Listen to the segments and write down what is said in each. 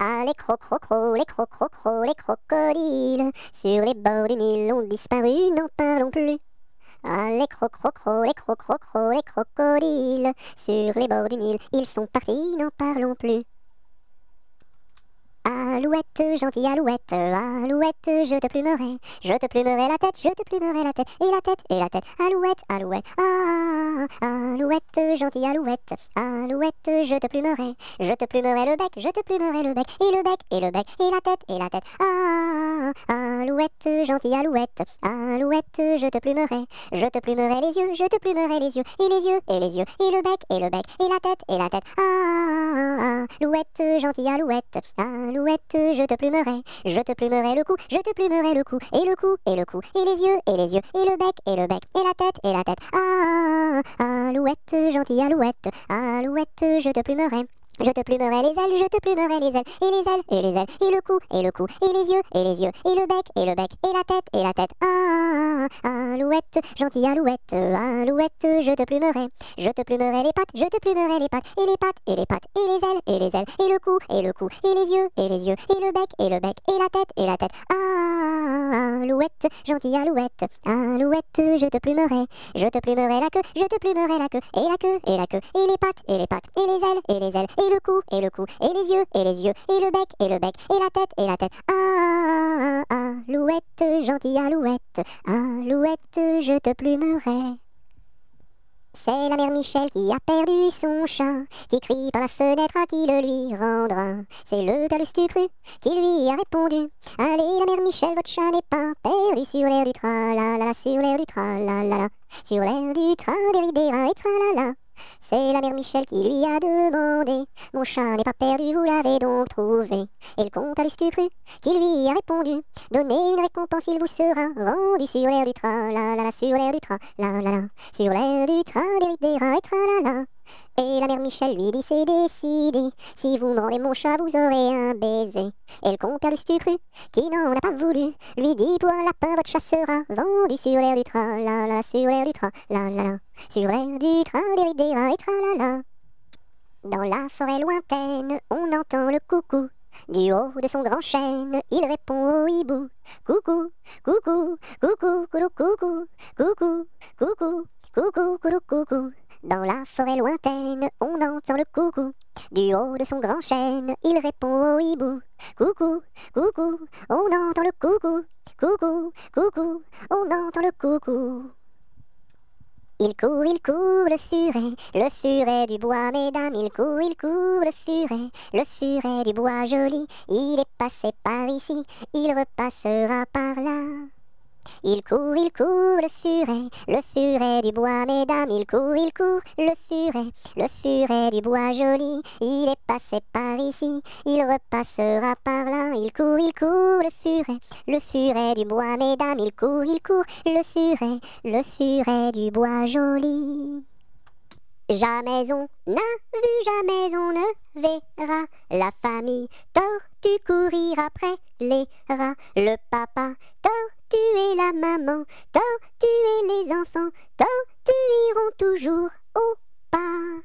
Ah, les crocrocros, les crocrocros, les crocodiles, sur les bords du Nil ont disparu, n'en parlons plus. Ah, les les les crocodiles, sur les bords du Nil, ils sont partis, n'en parlons plus. Alouette, gentille alouette, alouette, je te plumerai, je te plumerai la tête, je te plumerai la tête, et la tête, et la tête, alouette, alouette, ah, alouette, gentille alouette, alouette, je te plumerai, je te plumerai le bec, je te plumerai le bec, et le bec, et le bec, et la tête, et la tête, ah, alouette, gentille alouette, alouette, je te plumerai, je te plumerai les yeux, je te plumerai les yeux, et les yeux, et les yeux, et le bec, et le bec, et la tête, et la tête, ah, alouette, gentille alouette, alouette, je te plumerai, je te plumerai le cou, je te plumerai le cou, et le cou, et le cou, et les yeux, et les yeux, et le bec, et le bec, et la tête, et la tête. Ah, alouette, gentille alouette, alouette, je te plumerai. Je te plumerai les ailes, je te plumerai les ailes, et les ailes, et les ailes, et le cou, et le cou, et les yeux, et les yeux, et le bec, et le bec, et la tête, et la tête. Ah, alouette, gentille alouette, alouette, je te plumerai. Je te plumerai les pattes, je te plumerai les pattes, et les pattes, et les pattes, et les ailes, et les ailes, et le cou, et le cou, et les yeux, et les yeux, et le bec, et le bec, et la tête, et la tête. Ah, alouette, gentille alouette, alouette, je te plumerai. Je te plumerai la queue, je te plumerai la queue, et la queue, et la queue, et les pattes, et les pattes, et les ailes, et les ailes, le cou, et le cou, et les yeux, et les yeux, et le bec, et le bec, et la tête, et la tête. Ah, alouette, gentille alouette, alouette, je te plumerai. C'est la mère Michel qui a perdu son chat, qui crie par la fenêtre à qui le lui rendra. C'est le père cru qui lui a répondu Allez, la mère Michel, votre chat n'est pas perdu sur l'air du tra la la sur l'air du tra la la sur l'air du tra des et tra la la. C'est la mère Michel qui lui a demandé. Mon chat n'est pas perdu, vous l'avez donc trouvé. Et le comte a cru qui lui a répondu. Donnez une récompense, il vous sera rendu. Sur l'air du train, la la la, sur l'air du train, la la la, sur l'air du train des et tra la la. Et la mère Michel lui dit c'est décidé, si vous mordez mon chat vous aurez un baiser. Et le comte cru qui n'en a pas voulu, lui dit pour un lapin votre chat sera vendu sur l'air du train, la la, sur l'air du train, la la la, sur l'air du train des et tra la la. Dans la forêt lointaine, on entend le coucou. Du haut de son grand chêne, il répond au hibou. Coucou, coucou, coucou, coucou, coucou, coucou, coucou, coucou, coucou, coucou. Dans la forêt lointaine, on entend le coucou. Du haut de son grand chêne, il répond au hibou. Coucou, coucou, on entend le coucou. Coucou, coucou, on entend le coucou. Il court, il court, le furet, le furet du bois, mesdames, il court, il court, le furet, le furet du bois joli, il est passé par ici, il repassera par là. Il court, il court, le furet, le furet du bois, mesdames, il court, il court, le furet, le furet du bois joli, il est passé par ici, il repassera par là, il court, il court, le furet, le furet du bois, mesdames, il court, il court, le furet, le furet du bois joli. Jamais on n'a vu, jamais on ne verra la famille tortue courir après les rats, le papa tortue et la maman tortue et les enfants tortues iront toujours au pas.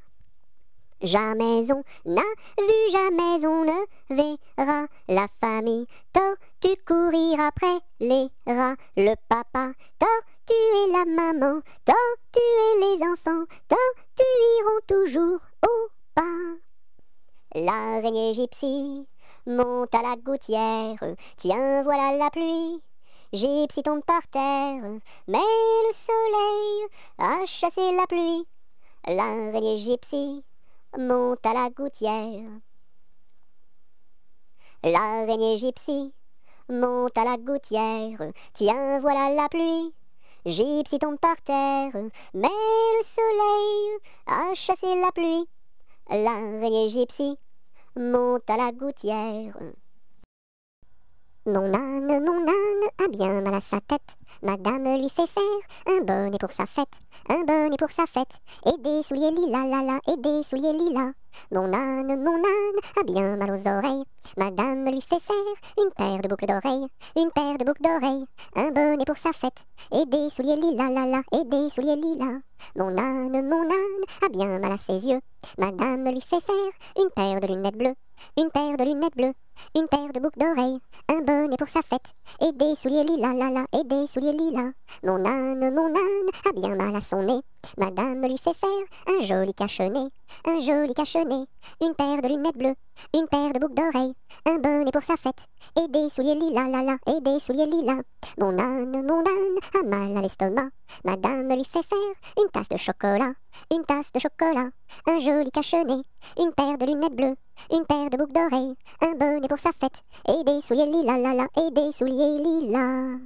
Jamais on n'a vu, jamais on ne verra la famille tortue courir après les rats, le papa tortue et la maman tortue et les enfants tortues iront toujours au pas. L'araignée gypsy monte à la gouttière, tiens voilà la pluie. Gypsy tombe par terre, mais le soleil a chassé la pluie. L'araignée gypsy monte à la gouttière. L'araignée gypsy monte à la gouttière, tiens voilà la pluie. Gypsy tombe par terre, mais le soleil a chassé la pluie. L'araignée gypsy monte à la gouttière. Mon âne, mon âne a bien mal à sa tête. Madame lui fait faire un bonnet pour sa fête, un bonnet pour sa fête, et des souliers lilas, la la, et des. Mon âne, mon âne a bien mal aux oreilles. Madame lui fait faire une paire de boucles d'oreilles, une paire de boucles d'oreilles, un bonnet pour sa fête, et des souliers lilas, la la, et des. Mon âne, mon âne a bien mal à ses yeux. Madame lui fait faire une paire de lunettes bleues, une paire de lunettes bleues, une paire de boucles d'oreilles, un bonnet pour sa fête, et des souliers lilas, la la, et des souliers lilas. Mon âne, mon âne, a bien mal à son nez. Madame lui fait faire un joli cache-nez, un joli cache-nez, une paire de lunettes bleues, une paire de boucles d'oreilles, un bonnet pour sa fête, et des souliers lilas, la la, et des souliers lilas. Mon âne, mon âne, a mal à l'estomac. Madame lui fait faire une tasse de chocolat, une tasse de chocolat, un joli cache-nez, une paire de lunettes bleues, une paire de boucles d'oreilles, un bonnet pour sa fête, et des souliers lilas, la la, et des souliers lilas.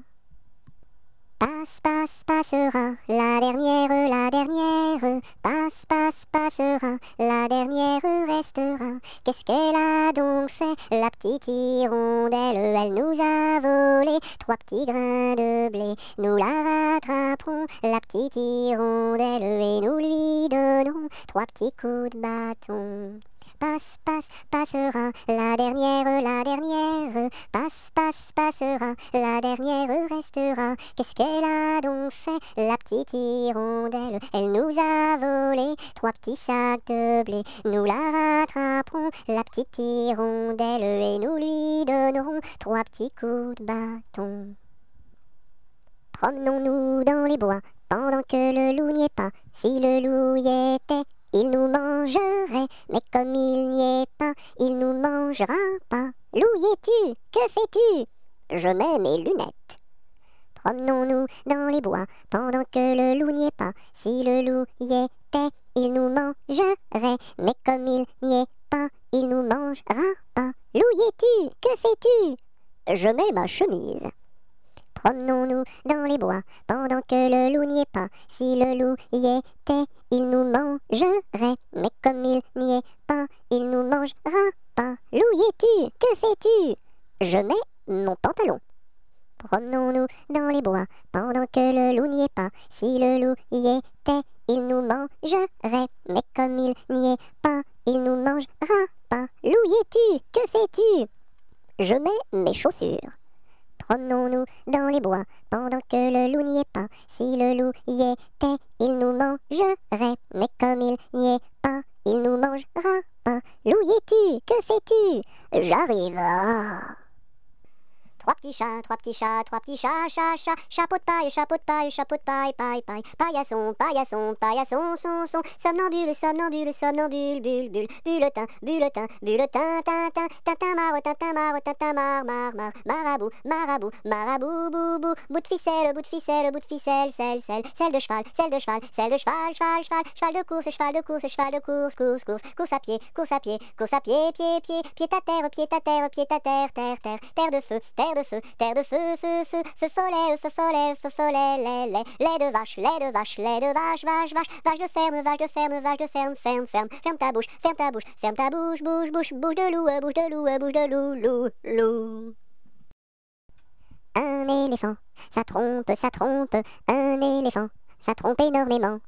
Passe, passe, passera, la dernière, la dernière, passe, passe, passera, la dernière restera. Qu'est-ce qu'elle a donc fait, la petite hirondelle Elle nous a volé. Trois petits grains de blé. Nous la rattraperons, la petite hirondelle, et nous lui donnerons trois petits coups de bâton passe, passe, passera, la dernière, la dernière, passe, passe, passera, la dernière restera. Qu'est-ce qu'elle a donc fait, la petite hirondelle? Elle nous a volé trois petits sacs de blé. Nous la rattraperons, la petite hirondelle, et nous lui donnerons trois petits coups de bâton. Promenons-nous dans les bois pendant que le loup n'y est pas. Si le loup y était, il nous mangerait, mais comme il n'y est pas, il nous mangera pas. Es-tu? Que fais-tu? Je mets mes lunettes. Promenons-nous dans les bois pendant que le loup n'y est pas. Si le loup y était, il nous mangerait, mais comme il n'y est pas, il nous mangera pas. Loup y es-tu? Que fais-tu? Je mets ma chemise. Promenons-nous dans les bois pendant que le loup n'y est pas. Si le loup y était, il nous mangerait. Mais comme il n'y est pas, il nous mangera pas. Loup y es-tu? Que fais-tu? Je mets mon pantalon. Promenons-nous dans les bois pendant que le loup n'y est pas. Si le loup y était, il nous mangerait. Mais comme il n'y est pas, il nous mangera pas. Loup y es-tu? Que fais-tu? Je mets mes chaussures. Promenons-nous dans les bois pendant que le loup n'y est pas. Si le loup y était, il nous mangerait. Mais comme il n'y est pas, il nous mangera pas. Loup y es-tu? Que fais-tu? J'arrive. Trois petits chats, trois petits chats, trois petits chats, chat, chat, chapeau de paille, chapeau de paille, chapeau de paille, paille, paille, paillasson, paillasson, paillasson, son, son, somnambule, somnambule, somnambule, bulle, bulle, bulletin, bulletin, bulletin, tintin, tintin, marre, tintin, marre, tintin, marre, marre, marre, marabout, marabout, marabout, bou, bou, bout de ficelle, bout de ficelle, bout de ficelle, selle, selle, selle de cheval, selle de cheval, selle de cheval, cheval, cheval, cheval de course, cheval de course, cheval de course, course, course, course à pied, course à pied, course à pied, pied, pied, pied à terre, pied à terre, pied à terre, terre, terre, terre de feu, terre de feu, terre de feu, feu, feu, feu follet, feu follet, feu follet, lait, lait, lait de vache, lait de vache, lait de vache, vache, vache, vache de ferme, vache de ferme, vache de ferme, ferme, ferme, ferme ta bouche, ferme ta bouche, ferme ta bouche, bouche, bouche, bouche de loup, bouche de loup, bouche de loup, loup, loup. Un éléphant, ça trompe, ça trompe, un éléphant, ça trompe énormément.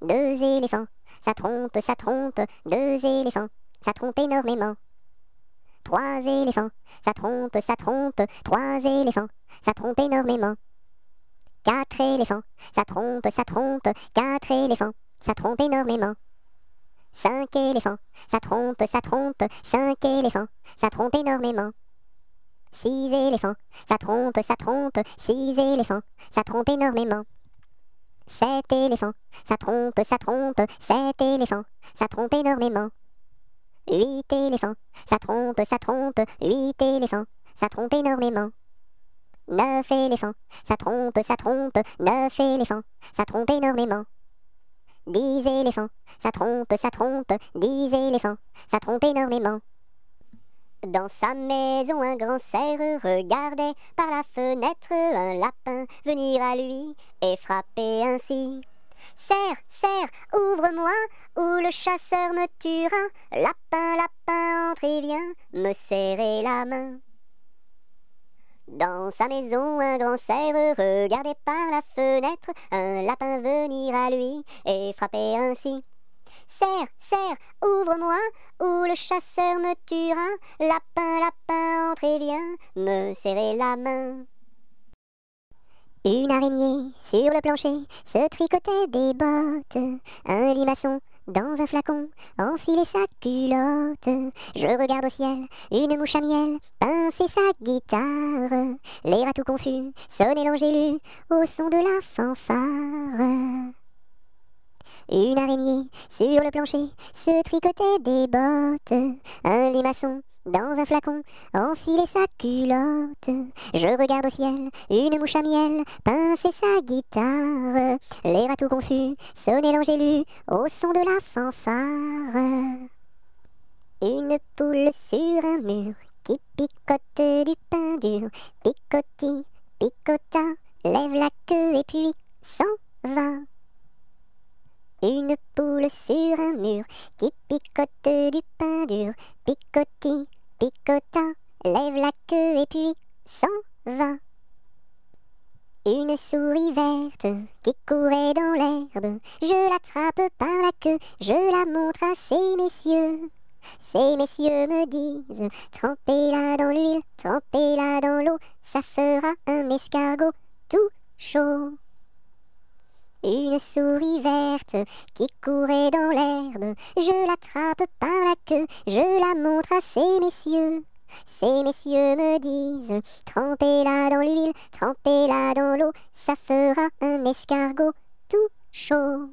Deux éléphants, ça trompe, ça trompe, deux éléphants, ça trompe énormément. Trois éléphants, ça trompe, ça trompe, trois éléphants, ça trompe énormément. Quatre éléphants, ça trompe, ça trompe, quatre éléphants, ça trompe énormément. Cinq éléphants, ça trompe, ça trompe, cinq éléphants, ça trompe énormément. Six éléphants, ça trompe, ça trompe, six éléphants, ça trompe énormément. Sept éléphants, ça trompe, ça trompe, sept éléphants, ça trompe énormément. Huit éléphants, ça trompe, ça trompe, huit éléphants, ça trompe énormément. Neuf éléphants, ça trompe, ça trompe, neuf éléphants, ça trompe énormément. Dix éléphants, ça trompe, ça trompe, dix éléphants, ça trompe énormément. Dans sa maison, un grand cerf regardait par la fenêtre un lapin venir à lui et frapper ainsi. Serre, serre, ouvre-moi, ou le chasseur me tuera. Lapin, lapin, entre et viens me serrer la main. Dans sa maison, un grand cerf regardait par la fenêtre un lapin venir à lui et frapper ainsi. Serre, serre, ouvre-moi, ou le chasseur me tuera. Lapin, lapin, entre et viens me serrer la main. Une araignée sur le plancher se tricotait des bottes. Un limaçon dans un flacon, enfiler sa culotte. Je regarde au ciel, une mouche à miel, pincer sa guitare. L'air à tout confus, sonner l'angélus au son de la fanfare. Une araignée sur le plancher se tricotait des bottes. Un limaçon dans un flacon, enfiler sa culotte. Je regarde au ciel, une mouche à miel, pincer sa guitare. L'air à tout confus, sonner l'angélus au son de la fanfare. Une poule sur un mur qui picote du pain dur. Picoti, picota, lève la queue et puis s'en va. Une poule sur un mur qui picote du pain dur. Picoti, picota, lève la queue et puis s'en va. Une souris verte qui courait dans l'herbe, je l'attrape par la queue, je la montre à ces messieurs. Ces messieurs me disent, trempez-la dans l'huile, trempez-la dans l'eau, ça fera un escargot tout chaud. Une souris verte qui courait dans l'herbe, je l'attrape par la queue, je la montre à ces messieurs. Ces messieurs me disent, trempez-la dans l'huile, trempez-la dans l'eau, ça fera un escargot tout chaud.